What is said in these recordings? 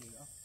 Như.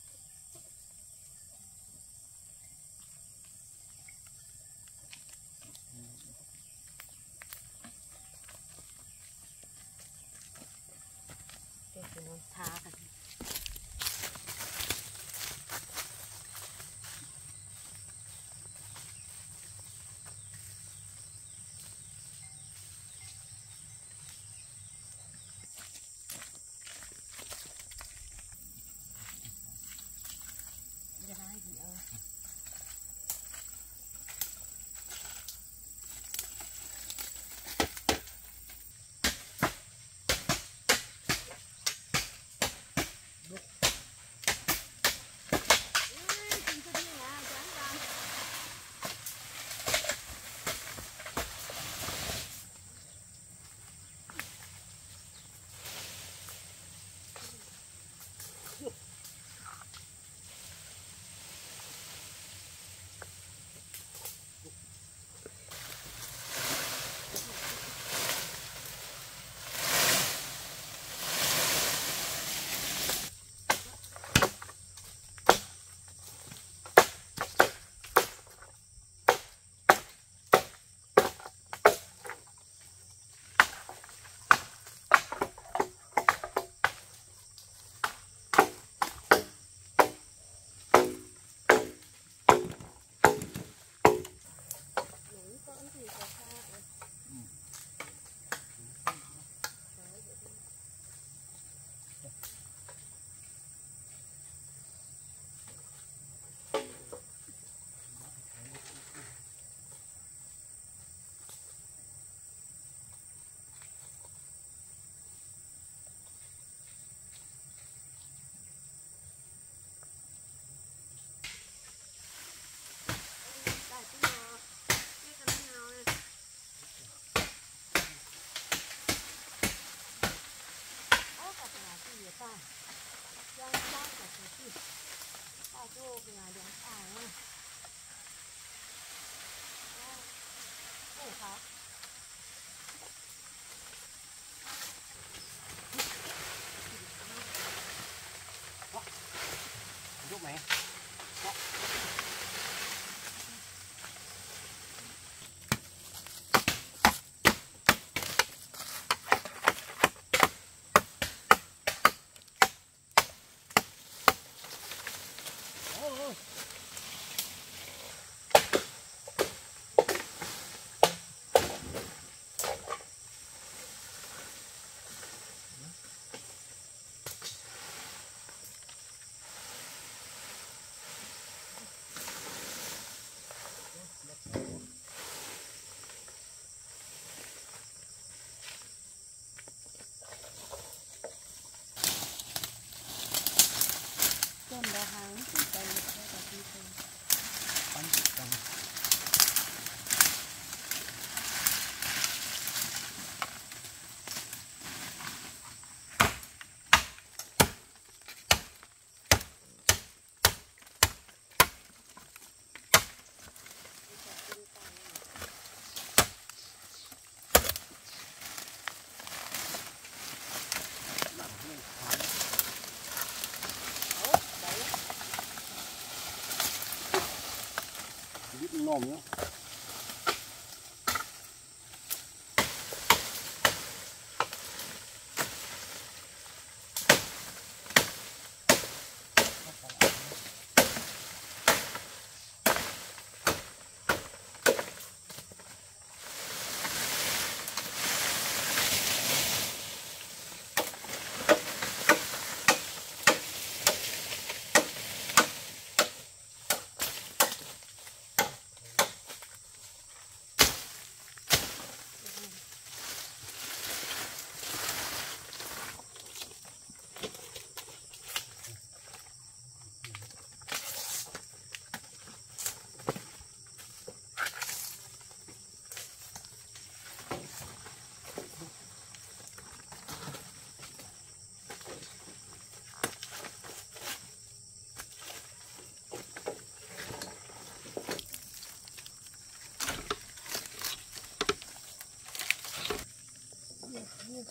olmuyor. Нет,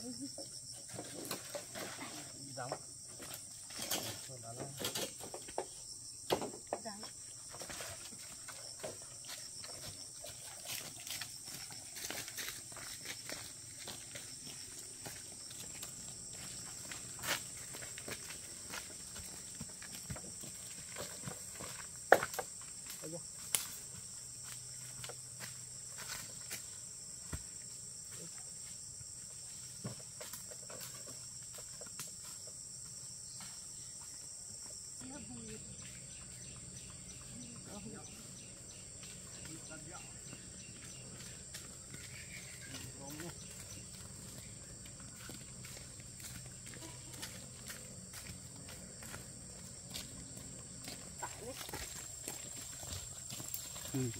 嗯。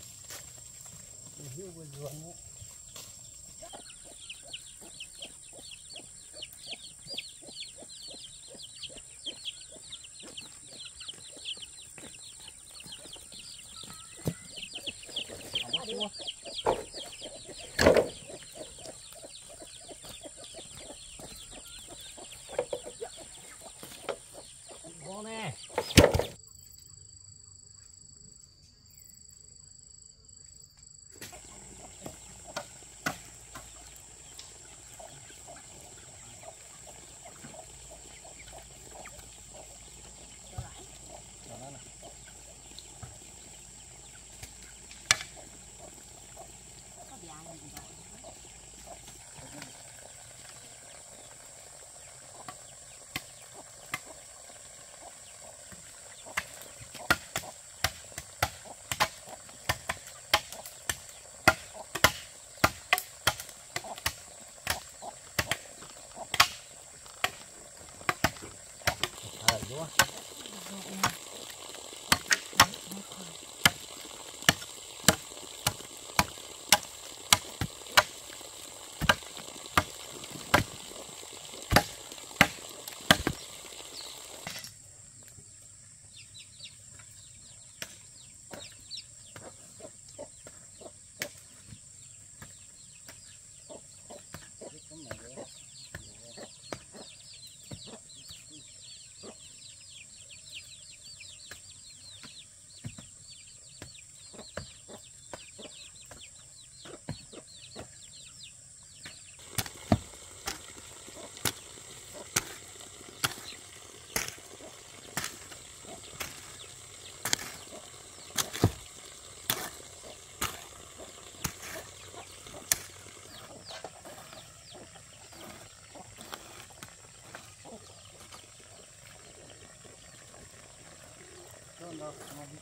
Nó biết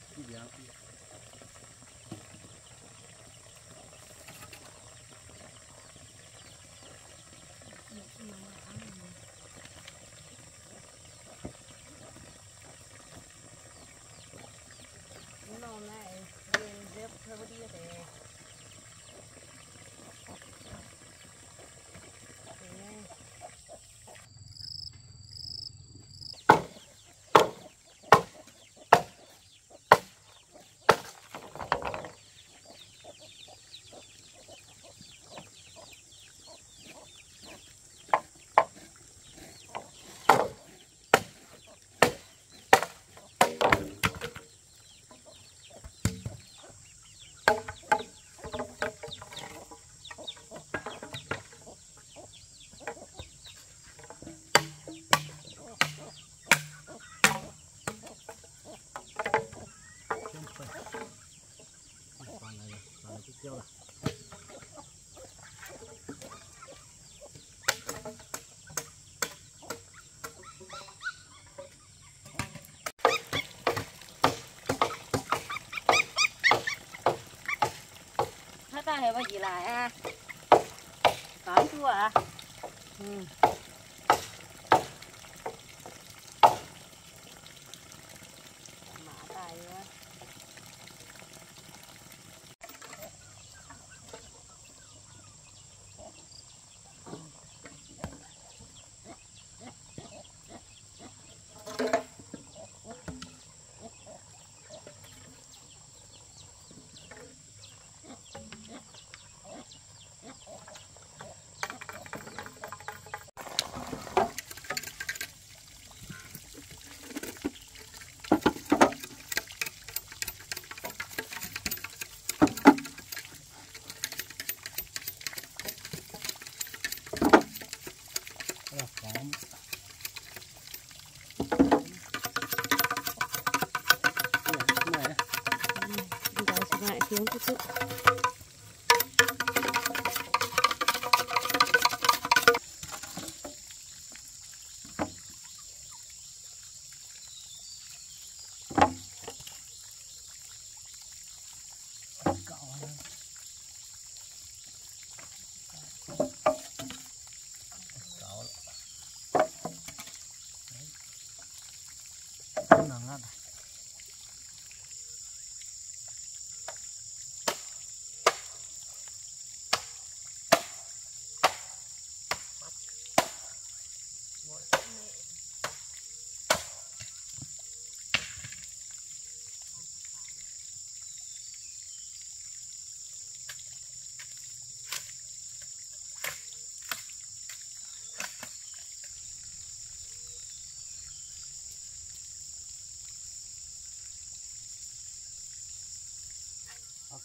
cái Không này, còn này cái kêu là Thế ta hay bao gì lại à? Có chưa à? Ừ.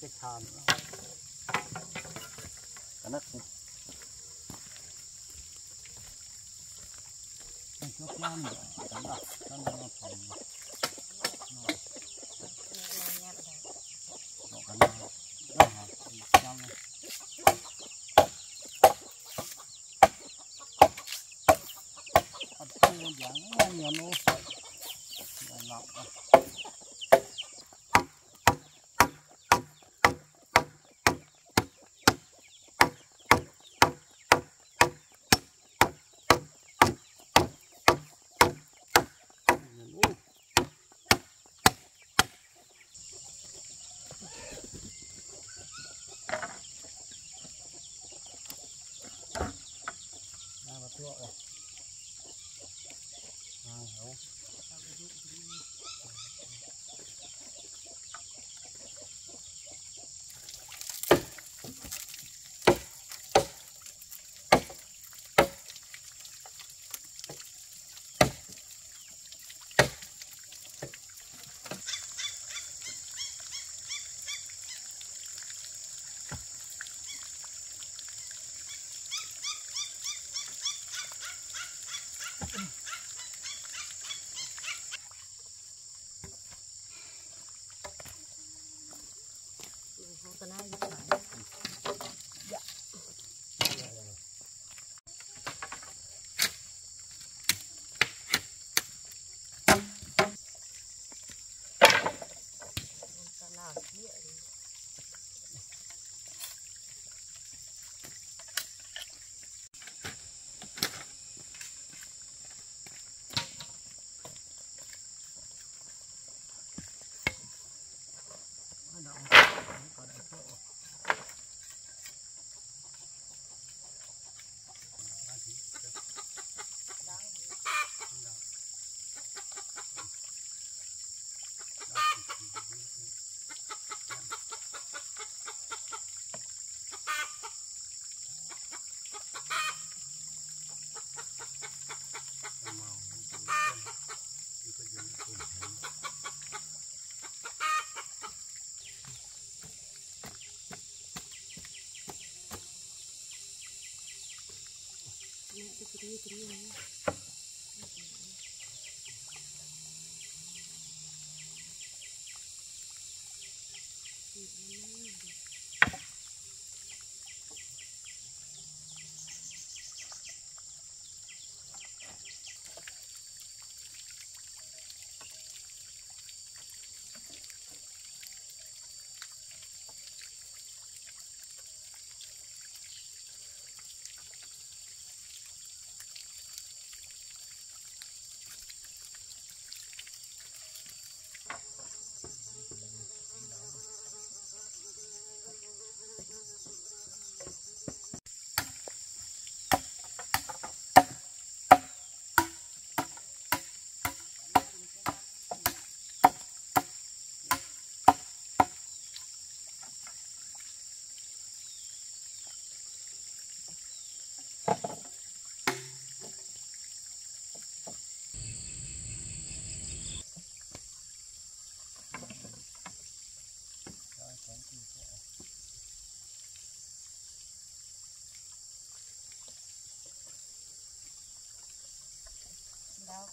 cái thàn nữa cái nấc này cái chút lan nữa cái đặt cái nó còn nó nó cái nó nó hả trong ăn cua dạng nhiều nó À, dĩa đi đau còn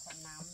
phần nào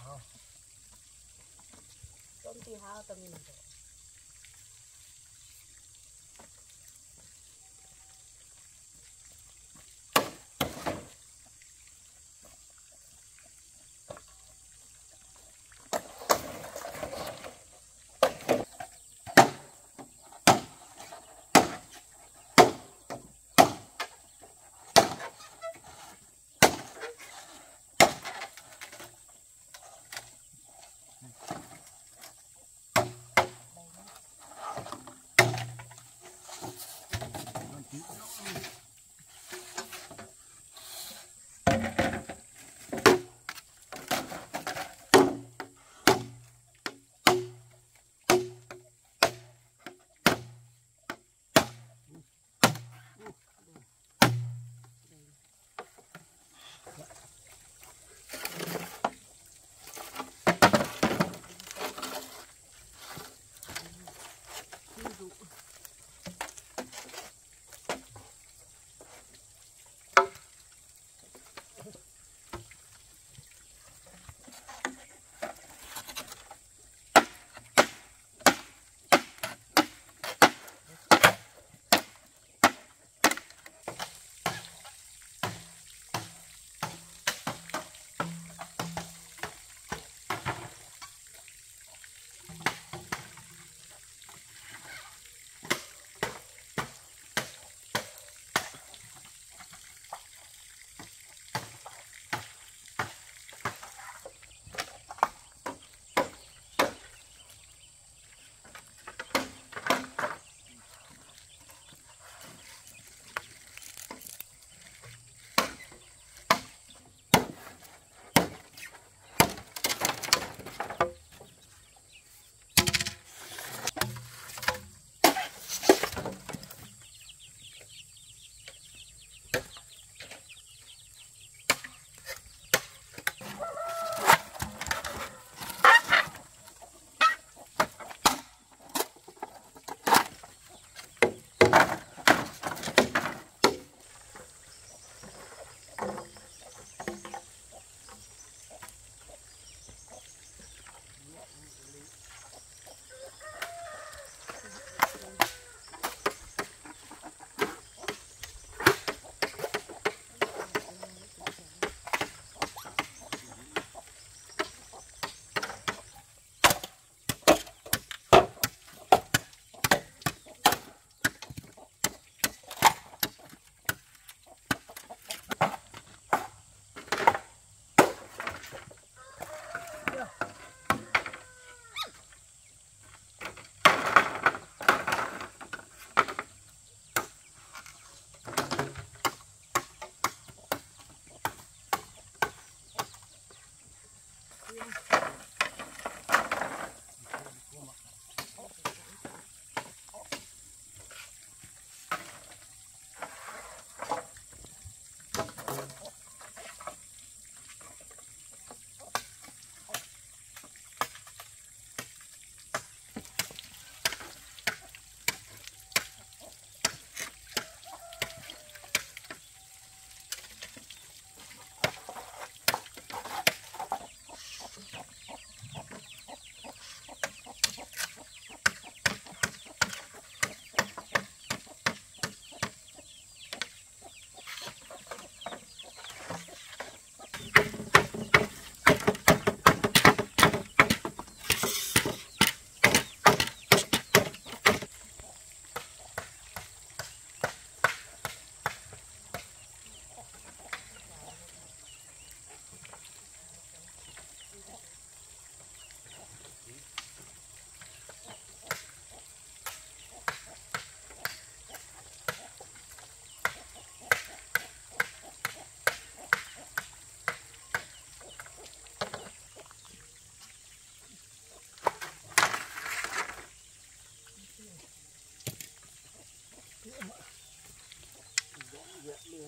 Được sao? tôm thì hao tầm nhìn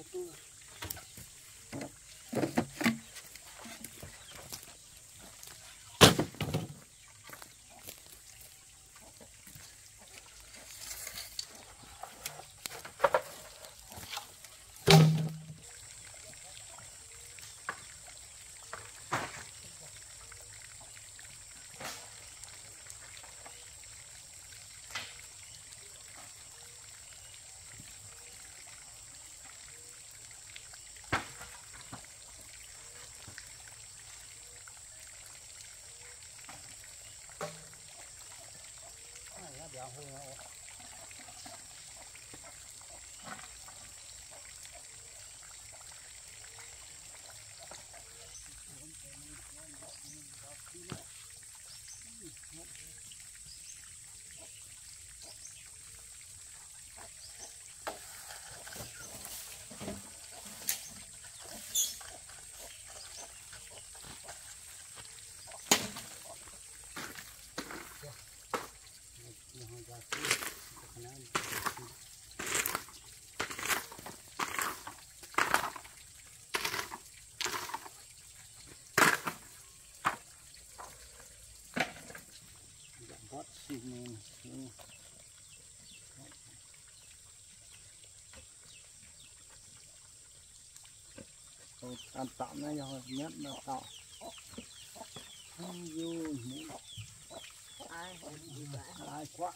போட்டு 然后呢？Chim What she means. ăn tạm này rồi nhất là tạm không vui ai ai quá